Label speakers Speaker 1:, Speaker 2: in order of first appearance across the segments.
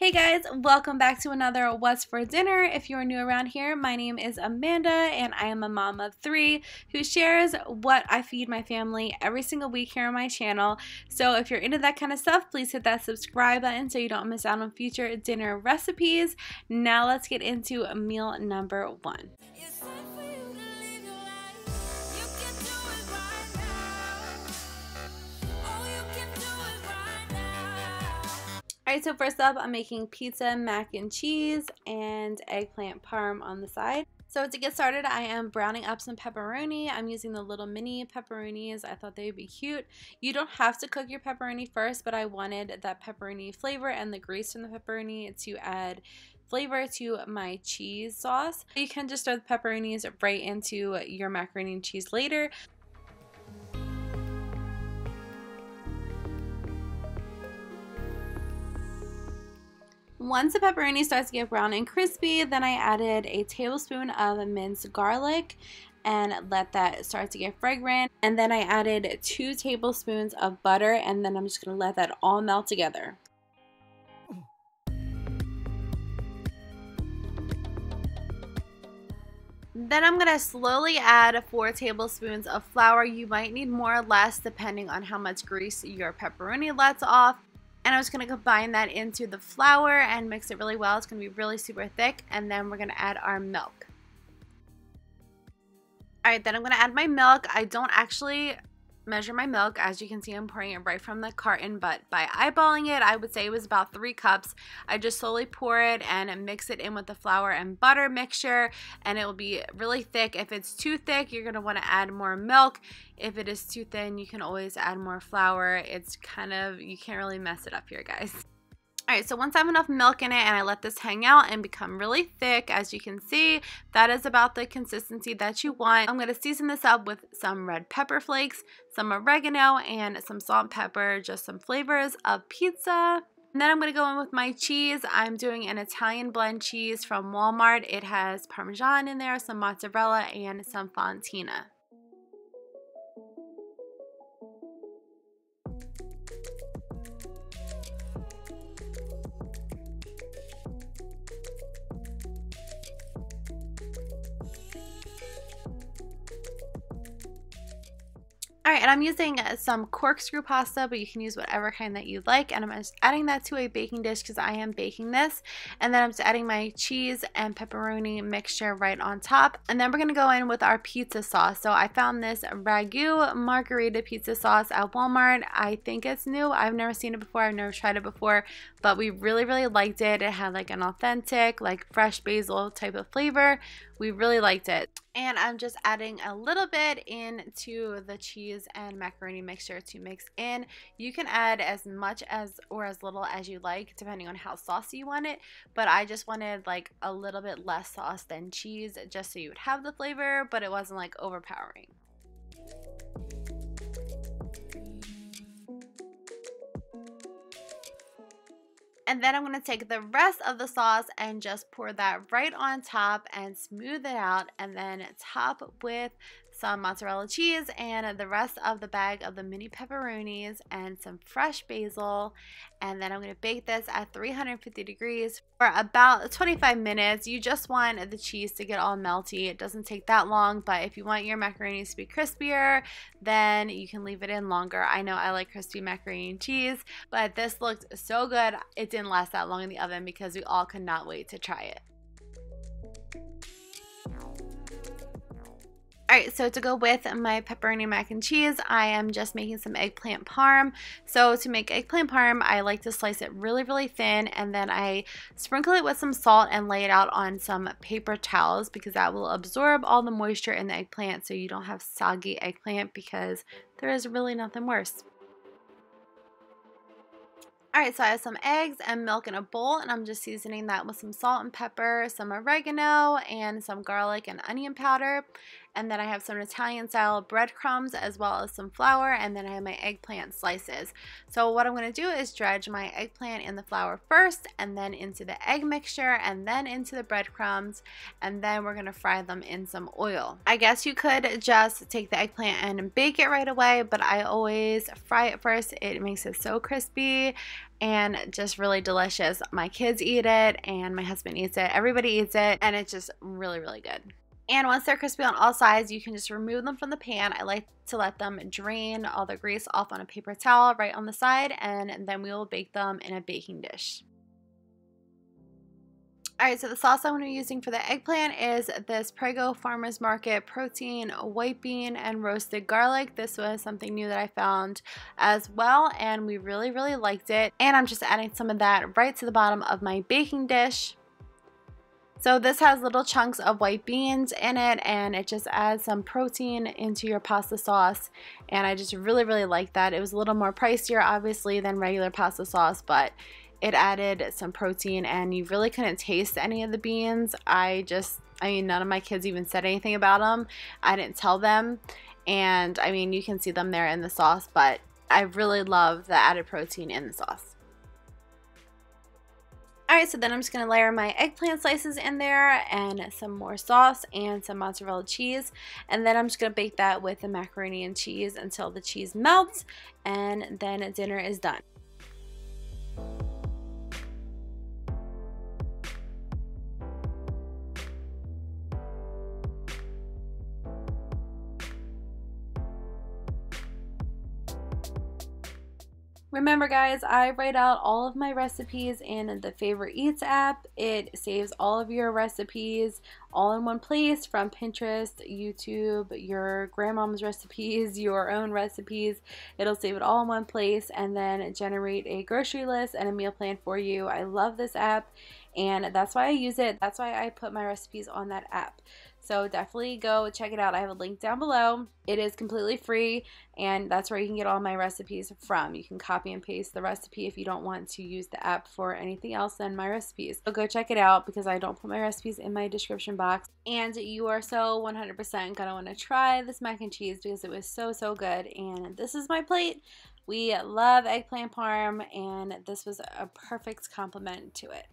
Speaker 1: Hey guys, welcome back to another What's for Dinner. If you're new around here, my name is Amanda and I am a mom of three who shares what I feed my family every single week here on my channel. So if you're into that kind of stuff, please hit that subscribe button so you don't miss out on future dinner recipes. Now let's get into meal number one. Alright, so first up, I'm making pizza, mac and cheese, and eggplant parm on the side. So to get started, I am browning up some pepperoni. I'm using the little mini pepperonis. I thought they would be cute. You don't have to cook your pepperoni first, but I wanted that pepperoni flavor and the grease from the pepperoni to add flavor to my cheese sauce. You can just throw the pepperonis right into your macaroni and cheese later. Once the pepperoni starts to get brown and crispy, then I added a tablespoon of minced garlic and let that start to get fragrant. And then I added two tablespoons of butter and then I'm just to let that all melt together. Then I'm going to slowly add 4 tablespoons of flour. You might need more or less depending on how much grease your pepperoni lets off. And I'm just going to combine that into the flour and mix it really well. It's going to be really super thick. And then we're going to add our milk. Alright, then I'm going to add my milk. I don't actually measure my milk. As you can see, I'm pouring it right from the carton, but by eyeballing it, I would say it was about three cups. I just slowly pour it and mix it in with the flour and butter mixture, and it will be really thick. If it's too thick, you're going to want to add more milk. If it is too thin, you can always add more flour. It's kind of, you can't really mess it up here, guys. Alright, so once I have enough milk in it and I let this hang out and become really thick, as you can see, that is about the consistency that you want. I'm going to season this up with some red pepper flakes, some oregano, and some salt and pepper, just some flavors of pizza. And then I'm going to go in with my cheese. I'm doing an Italian blend cheese from Walmart. It has Parmesan in there, some mozzarella, and some Fontina. Alright, and I'm using uh, some corkscrew pasta, but you can use whatever kind that you like. And I'm just adding that to a baking dish because I am baking this. And then I'm just adding my cheese and pepperoni mixture right on top. And then we're going to go in with our pizza sauce. So I found this Ragu margarita pizza sauce at Walmart. I think it's new. I've never seen it before. I've never tried it before. But we really, really liked it. It had like an authentic, like fresh basil type of flavor. We really liked it. And I'm just adding a little bit into the cheese and macaroni mixture to mix in. You can add as much as or as little as you like depending on how saucy you want it. But I just wanted like a little bit less sauce than cheese just so you would have the flavor but it wasn't like overpowering. And then I'm going to take the rest of the sauce and just pour that right on top and smooth it out and then top with some mozzarella cheese and the rest of the bag of the mini pepperonis and some fresh basil. And then I'm going to bake this at 350 degrees for about 25 minutes. You just want the cheese to get all melty. It doesn't take that long, but if you want your macaronis to be crispier, then you can leave it in longer. I know I like crispy macaroni and cheese, but this looked so good. It didn't last that long in the oven because we all could not wait to try it. Alright, so to go with my pepperoni mac and cheese, I am just making some eggplant parm. So to make eggplant parm, I like to slice it really, really thin and then I sprinkle it with some salt and lay it out on some paper towels because that will absorb all the moisture in the eggplant so you don't have soggy eggplant because there is really nothing worse. Alright, so I have some eggs and milk in a bowl and I'm just seasoning that with some salt and pepper, some oregano, and some garlic and onion powder. And then I have some Italian style breadcrumbs as well as some flour and then I have my eggplant slices. So what I'm going to do is dredge my eggplant in the flour first and then into the egg mixture and then into the breadcrumbs and then we're going to fry them in some oil. I guess you could just take the eggplant and bake it right away but I always fry it first. It makes it so crispy and just really delicious. My kids eat it and my husband eats it. Everybody eats it and it's just really really good. And once they're crispy on all sides, you can just remove them from the pan. I like to let them drain all the grease off on a paper towel right on the side, and then we will bake them in a baking dish. Alright, so the sauce I'm going to be using for the eggplant is this Prego Farmers Market protein white bean and roasted garlic. This was something new that I found as well, and we really, really liked it. And I'm just adding some of that right to the bottom of my baking dish. So this has little chunks of white beans in it and it just adds some protein into your pasta sauce and I just really really like that. It was a little more pricier obviously than regular pasta sauce but it added some protein and you really couldn't taste any of the beans. I just, I mean none of my kids even said anything about them. I didn't tell them and I mean you can see them there in the sauce but I really love the added protein in the sauce. Alright, so then I'm just going to layer my eggplant slices in there and some more sauce and some mozzarella cheese. And then I'm just going to bake that with the macaroni and cheese until the cheese melts and then dinner is done. Remember guys, I write out all of my recipes in the FavorEats app. It saves all of your recipes all in one place from Pinterest, YouTube, your grandmom's recipes, your own recipes. It'll save it all in one place and then generate a grocery list and a meal plan for you. I love this app and that's why I use it. That's why I put my recipes on that app. So definitely go check it out. I have a link down below. It is completely free and that's where you can get all my recipes from. You can copy and paste the recipe if you don't want to use the app for anything else than my recipes. So go check it out because I don't put my recipes in my description box. And you are so 100% gonna wanna try this mac and cheese because it was so, so good. And this is my plate. We love eggplant parm and this was a perfect complement to it.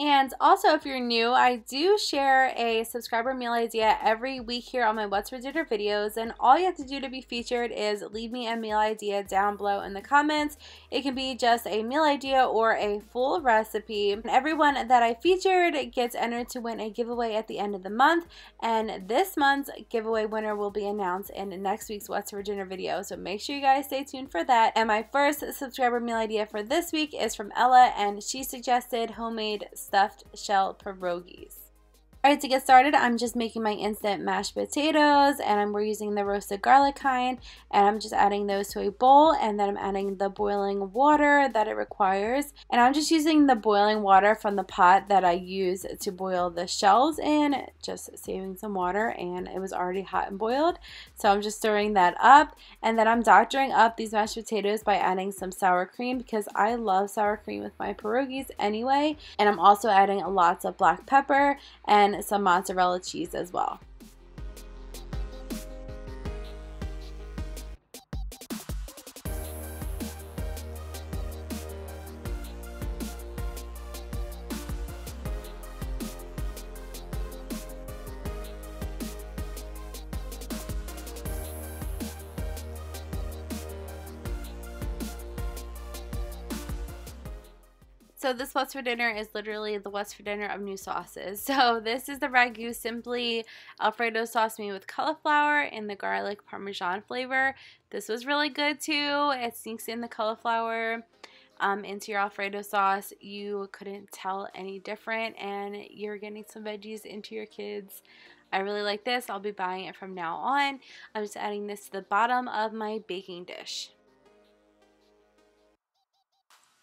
Speaker 1: And also, if you're new, I do share a subscriber meal idea every week here on my What's for Dinner videos. And all you have to do to be featured is leave me a meal idea down below in the comments. It can be just a meal idea or a full recipe. And everyone that I featured gets entered to win a giveaway at the end of the month. And this month's giveaway winner will be announced in next week's What's for Dinner video. So make sure you guys stay tuned for that. And my first subscriber meal idea for this week is from Ella, and she suggested homemade stuffed shell pierogies. Alright, to get started, I'm just making my instant mashed potatoes and we're using the roasted garlic kind and I'm just adding those to a bowl and then I'm adding the boiling water that it requires and I'm just using the boiling water from the pot that I use to boil the shells in, just saving some water and it was already hot and boiled. So I'm just stirring that up and then I'm doctoring up these mashed potatoes by adding some sour cream because I love sour cream with my pierogies anyway and I'm also adding lots of black pepper and some mozzarella cheese as well. So this What's for Dinner is literally the What's for Dinner of new sauces. So this is the Ragu Simply Alfredo sauce made with cauliflower and the garlic parmesan flavor. This was really good too. It sinks in the cauliflower um, into your Alfredo sauce. You couldn't tell any different and you're getting some veggies into your kids. I really like this. I'll be buying it from now on. I'm just adding this to the bottom of my baking dish.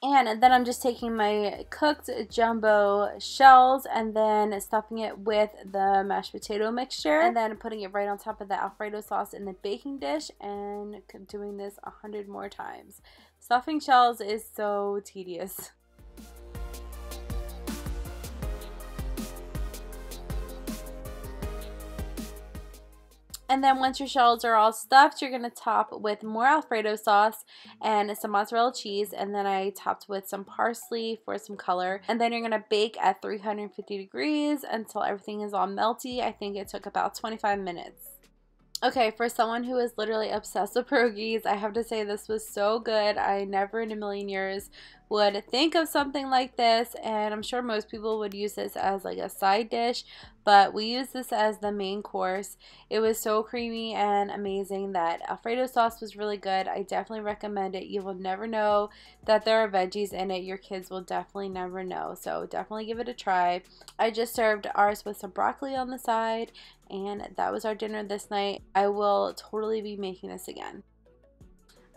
Speaker 1: And then I'm just taking my cooked jumbo shells and then stuffing it with the mashed potato mixture and then putting it right on top of the Alfredo sauce in the baking dish and doing this a hundred more times. Stuffing shells is so tedious. And then once your shells are all stuffed, you're going to top with more Alfredo sauce and some mozzarella cheese. And then I topped with some parsley for some color. And then you're going to bake at 350 degrees until everything is all melty. I think it took about 25 minutes. Okay, for someone who is literally obsessed with pierogies, I have to say this was so good. I never in a million years would think of something like this and I'm sure most people would use this as like a side dish but we use this as the main course. It was so creamy and amazing that Alfredo sauce was really good. I definitely recommend it. You will never know that there are veggies in it. Your kids will definitely never know so definitely give it a try. I just served ours with some broccoli on the side and that was our dinner this night. I will totally be making this again.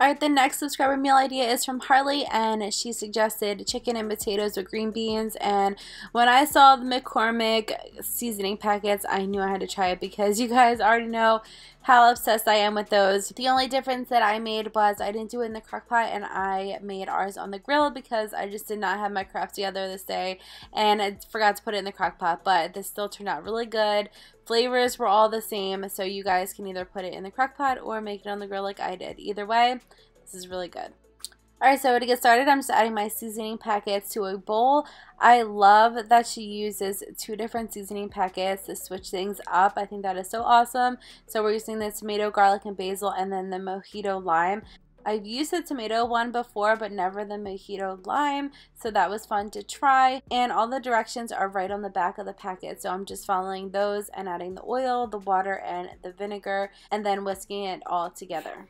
Speaker 1: Alright, the next subscriber meal idea is from Harley and she suggested chicken and potatoes with green beans and when I saw the McCormick seasoning packets I knew I had to try it because you guys already know how obsessed I am with those. The only difference that I made was I didn't do it in the crock pot and I made ours on the grill because I just did not have my craft together this day and I forgot to put it in the crock pot but this still turned out really good. Flavors were all the same so you guys can either put it in the crock pot or make it on the grill like I did. Either way, this is really good. Alright, so to get started, I'm just adding my seasoning packets to a bowl. I love that she uses two different seasoning packets to switch things up. I think that is so awesome. So we're using the tomato, garlic, and basil, and then the mojito lime. I've used the tomato one before, but never the mojito lime, so that was fun to try. And all the directions are right on the back of the packet, so I'm just following those and adding the oil, the water, and the vinegar, and then whisking it all together.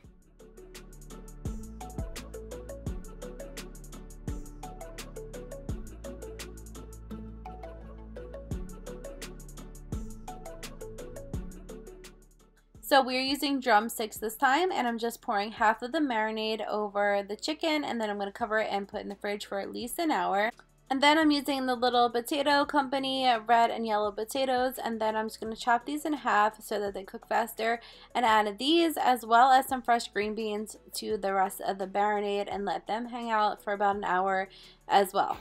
Speaker 1: So we're using drumsticks this time and I'm just pouring half of the marinade over the chicken and then I'm going to cover it and put in the fridge for at least an hour. And then I'm using the little potato company uh, red and yellow potatoes and then I'm just going to chop these in half so that they cook faster and add these as well as some fresh green beans to the rest of the marinade and let them hang out for about an hour as well.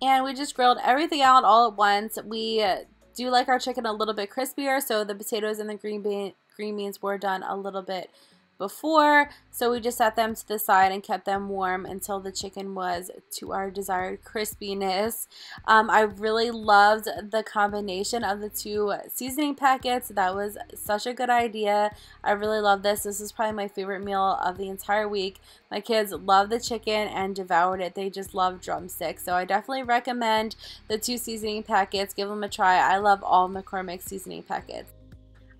Speaker 1: And we just grilled everything out all at once. We uh, do like our chicken a little bit crispier, so the potatoes and the green, green beans were done a little bit before so we just set them to the side and kept them warm until the chicken was to our desired crispiness. Um, I really loved the combination of the two seasoning packets. That was such a good idea. I really love this. This is probably my favorite meal of the entire week. My kids love the chicken and devoured it. They just love drumsticks. So I definitely recommend the two seasoning packets. Give them a try. I love all McCormick seasoning packets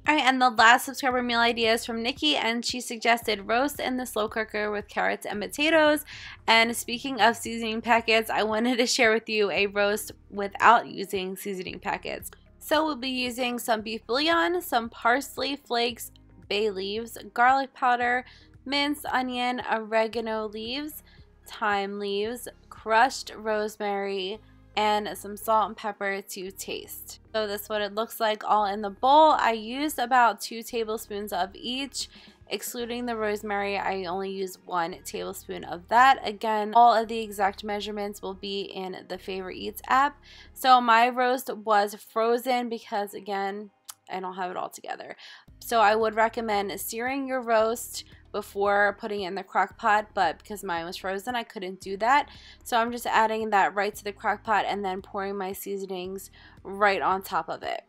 Speaker 1: Alright, and the last subscriber meal idea is from Nikki, and she suggested roast in the slow cooker with carrots and potatoes. And speaking of seasoning packets, I wanted to share with you a roast without using seasoning packets. So we'll be using some beef bouillon, some parsley flakes, bay leaves, garlic powder, minced onion, oregano leaves, thyme leaves, crushed rosemary, and some salt and pepper to taste. So this is what it looks like all in the bowl. I used about two tablespoons of each excluding the rosemary I only use one tablespoon of that again all of the exact measurements will be in the FavorEats app so my roast was frozen because again I don't have it all together. So I would recommend searing your roast before putting it in the crock pot but because mine was frozen I couldn't do that. So I'm just adding that right to the crock pot and then pouring my seasonings right on top of it.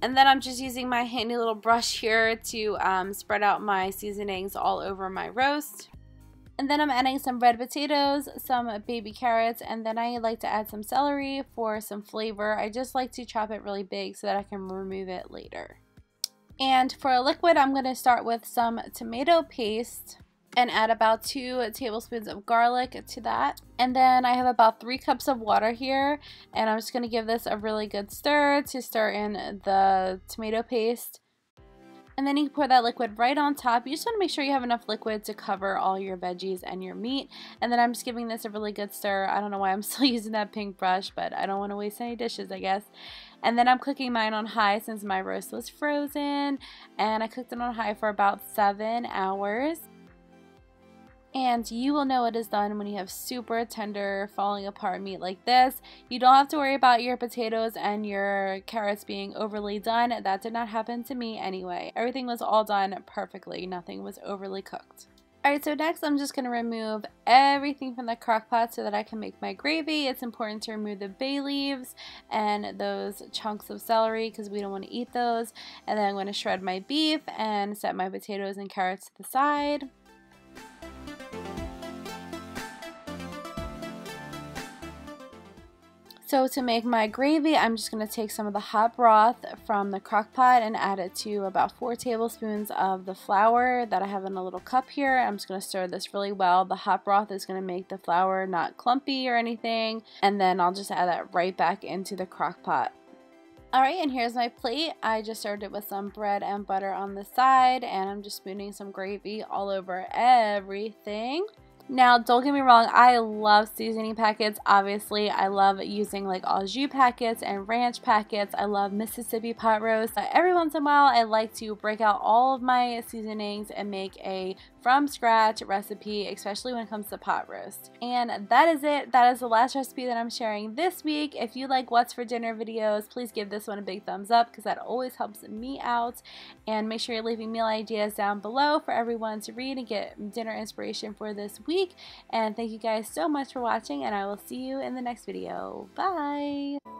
Speaker 1: And then I'm just using my handy little brush here to um, spread out my seasonings all over my roast. And then I'm adding some red potatoes, some baby carrots, and then I like to add some celery for some flavor. I just like to chop it really big so that I can remove it later. And for a liquid, I'm going to start with some tomato paste and add about two tablespoons of garlic to that. And then I have about three cups of water here, and I'm just going to give this a really good stir to stir in the tomato paste. And then you pour that liquid right on top. You just want to make sure you have enough liquid to cover all your veggies and your meat. And then I'm just giving this a really good stir. I don't know why I'm still using that pink brush, but I don't want to waste any dishes, I guess. And then I'm cooking mine on high since my roast was frozen. And I cooked it on high for about seven hours. And you will know it is done when you have super tender, falling apart meat like this. You don't have to worry about your potatoes and your carrots being overly done. That did not happen to me anyway. Everything was all done perfectly. Nothing was overly cooked. Alright, so next I'm just going to remove everything from the crock pot so that I can make my gravy. It's important to remove the bay leaves and those chunks of celery because we don't want to eat those. And then I'm going to shred my beef and set my potatoes and carrots to the side. So to make my gravy, I'm just going to take some of the hot broth from the crock pot and add it to about 4 tablespoons of the flour that I have in a little cup here. I'm just going to stir this really well. The hot broth is going to make the flour not clumpy or anything. And then I'll just add that right back into the crock pot. Alright, and here's my plate. I just served it with some bread and butter on the side, and I'm just spooning some gravy all over everything. Now, don't get me wrong, I love seasoning packets. Obviously, I love using like au jus packets and ranch packets. I love Mississippi pot roast. Uh, every once in a while, I like to break out all of my seasonings and make a from scratch recipe, especially when it comes to pot roast. And that is it. That is the last recipe that I'm sharing this week. If you like what's for dinner videos, please give this one a big thumbs up because that always helps me out. And make sure you're leaving meal ideas down below for everyone to read and get dinner inspiration for this week. And thank you guys so much for watching and I will see you in the next video. Bye!